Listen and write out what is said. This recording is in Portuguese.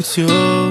It's your